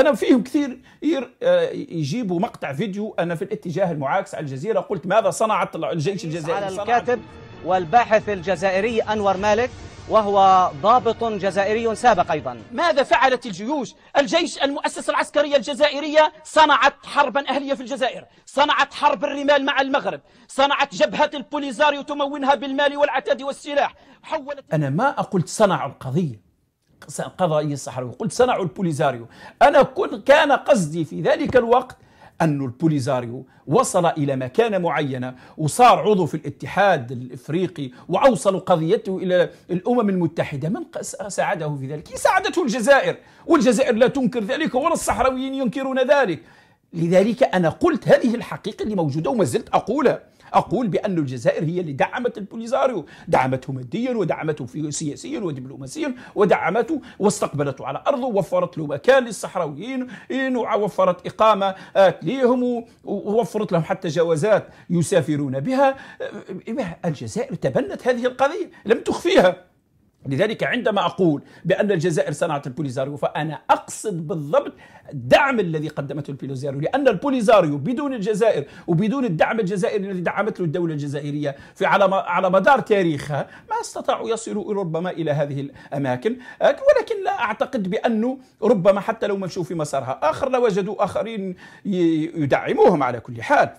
أنا فيهم كثير يجيبوا مقطع فيديو. أنا في الاتجاه المعاكس على الجزيرة قلت ماذا صنعت الجيش الجزائري؟ على الكاتب والباحث الجزائري أنور مالك وهو ضابط جزائري سابق أيضا. ماذا فعلت الجيوش؟ الجيش المؤسسة العسكرية الجزائرية صنعت حربا أهلية في الجزائر صنعت حرب الرمال مع المغرب صنعت جبهة البوليزاريو تمونها بالمال والعتاد والسلاح. حولت أنا ما قلت صنعوا القضية. قضايا الصحراوي. قلت صنعوا البوليزاريو. أنا كان قصدي في ذلك الوقت أن البوليزاريو وصل إلى مكانة معينة وصار عضو في الاتحاد الإفريقي وأوصل قضيته إلى الأمم المتحدة. من ساعده في ذلك؟ ساعدته الجزائر. والجزائر لا تنكر ذلك ولا الصحراويين ينكرون ذلك. لذلك أنا قلت هذه الحقيقة اللي موجودة وما زلت أقولها. أقول بأن الجزائر هي اللي دعمت البوليزاريو دعمته ماديا ودعمته سياسيا ودبلوماسيا ودعمته واستقبلته على أرضه ووفرت له مكان للصحراويين ووفرت إقامة لهم ووفرت لهم حتى جوازات يسافرون بها. الجزائر تبنت هذه القضية لم تخفيها. لذلك عندما أقول بأن الجزائر صنعت البوليزاريو فأنا أقصد بالضبط الدعم الذي قدمته البوليزاريو لأن البوليزاريو بدون الجزائر وبدون الدعم الجزائري الذي دعمته الدولة الجزائرية في على على مدار تاريخها ما استطاعوا يصلوا ربما إلى هذه الأماكن. ولكن لا أعتقد بأنه ربما حتى لو مشوا في مسارها آخر لوجدوا آخرين يدعموهم على كل حال.